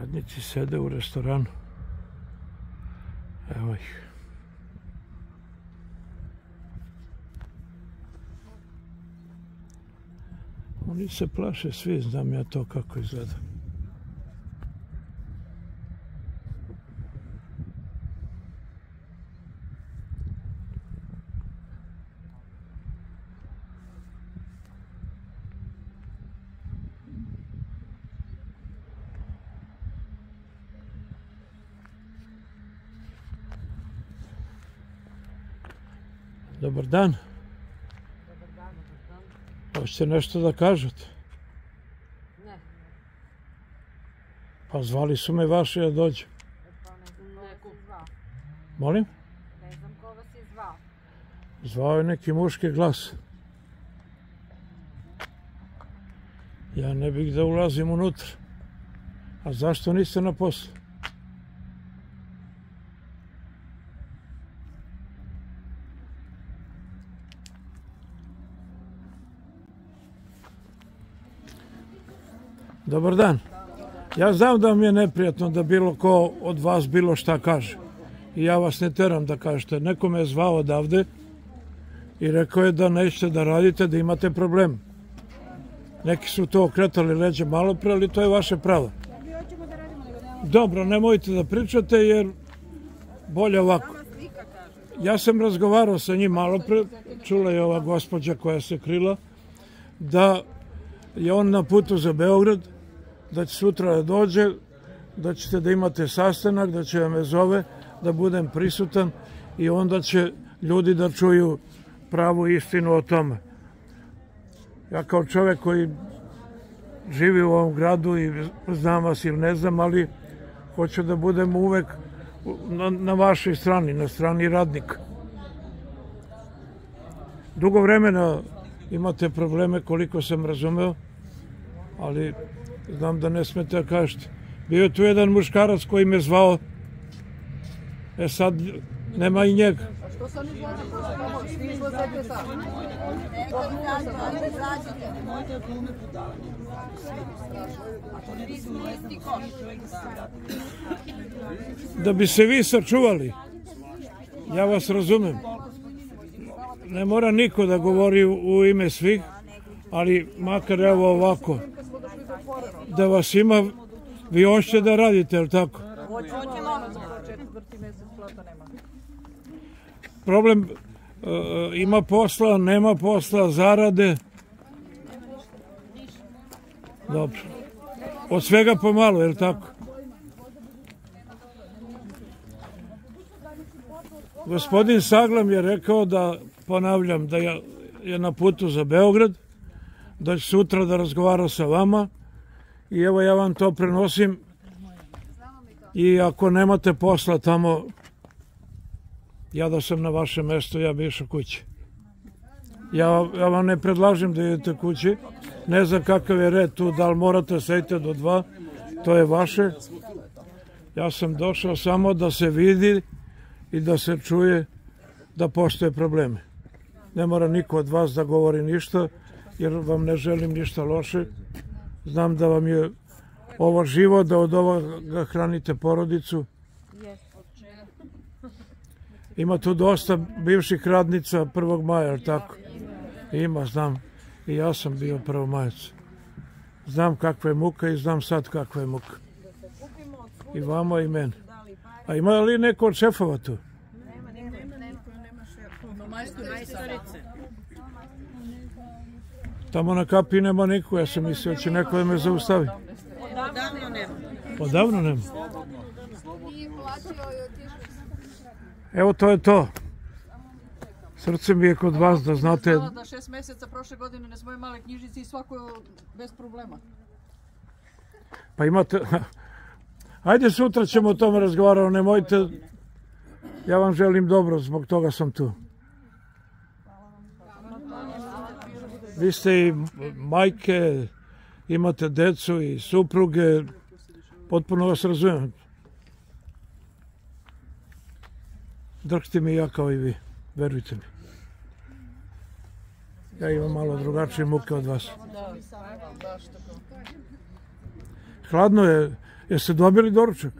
Radnici sede u restoranu. Evo ih. Oni se plaše svi, znam ja to kako izgleda. Dobar dan. Hoćete nešto da kažete? Ne. Pa zvali su me vaši da dođem. Pa ne znam si zvao. Molim? Ne znam koga si zvao. Zvao je neki muški glas. Ja ne bih da ulazim unutra. A zašto niste na poslu? Dobar dan. Ja znam da vam je neprijatno da bilo ko od vas bilo šta kaže. I ja vas ne teram da kažete. Neko me je zvao odavde i rekao je da nećete da radite, da imate problem. Neki su to okretali leđe malo pre, ali to je vaše pravo. Dobro, nemojte da pričate jer bolje ovako. Ja sam razgovarao sa njim malo pre, čula je ova gospođa koja se krila, da je on na putu za Beograd, da će sutra da dođe, da ćete da imate sastanak, da će me zove, da budem prisutan i onda će ljudi da čuju pravu istinu o tome. Ja kao čovek koji živi u ovom gradu i znam vas ili ne znam, ali hoću da budem uvek na, na vašoj strani, na strani radnika. Dugo vremena imate probleme koliko sam razumeo, ali znam da ne smete da kažete. Bio je tu jedan muškarac koji me zvao, e sad nema i njega. Što sam izlazi prošle pomoć? Svi izlazete sad. Da bi se vi sačuvali, ja vas razumem. Ne mora niko da govori u ime svih, ali makar evo ovako, da vas ima, vi hoćete da radite, je tako? Hoćemo. Četvrti mesec plata nema. Problem e, ima posla, nema posla, zarade. Dobro. Od svega pomalo, je li tako? Gospodin Saglam je rekao da, ponavljam, da je na putu za Beograd, da će sutra da razgovara sa vama i evo ja vam to prenosim i ako nemate posla tamo, ja da sam na vašem mestu, ja bi išao kući. Ja, vam ne predlažem da idete kući, ne znam kakav je red tu, da li morate sedite do dva, to je vaše. Ja sam došao samo da se vidi i da se čuje da postoje probleme. Ne mora niko od vas da govori ništa, jer vam ne želim ništa loše. Znam da vam je ovo živo, da od ovoga hranite porodicu. Ima tu dosta bivših radnica 1. maja, ali tako? Ima, znam. I ja sam bio prvomajac. Znam kakva je muka i znam sad kakva je muka. I vama i meni. A ima li neko od šefova tu? Tamo na kapi nema niko, ja sam mislio da će neko da me zaustavi. Odavno nema. Odavno nema. Evo to je to. Srce mi je kod vas da znate, Znala da šest meseca prošle godine ne smo imali knjižici i svako je bez problema. pa imate... Ajde sutra ćemo o tome razgovarati, nemojte... Ja vam želim dobro, zbog toga sam tu. Vi ste i majke, imate decu i supruge, potpuno vas razumijem. Drhti mi ja kao i vi, verujte mi. Ja imam malo drugačije muke od vas. Hladno je, Jeste dobili doručak?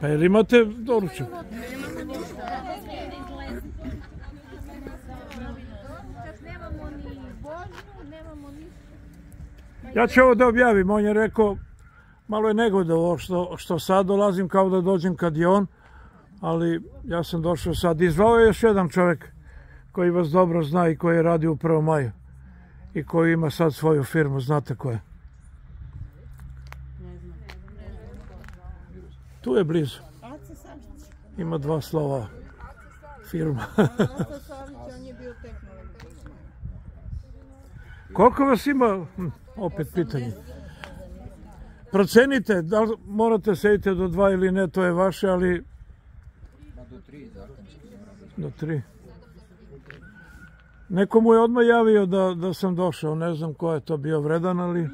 Pa jel imate doručak? Ja ću ovo da objavim, on je rekao, malo je negodovo što, što sad dolazim kao da dođem kad je on, ali ja sam došao sad. I zvao je još jedan čovjek koji vas dobro zna i koji radi u Prvom maju i koji ima sad svoju firmu, znate ko je? Tu je blizu. Ima dva slova firma. Koliko vas ima? Hm, opet pitanje. Procenite, da li morate sedite do dva ili ne, to je vaše, ali... Do tri. Neko mu je odmah javio da, da sam došao, ne znam ko je to bio vredan, ali...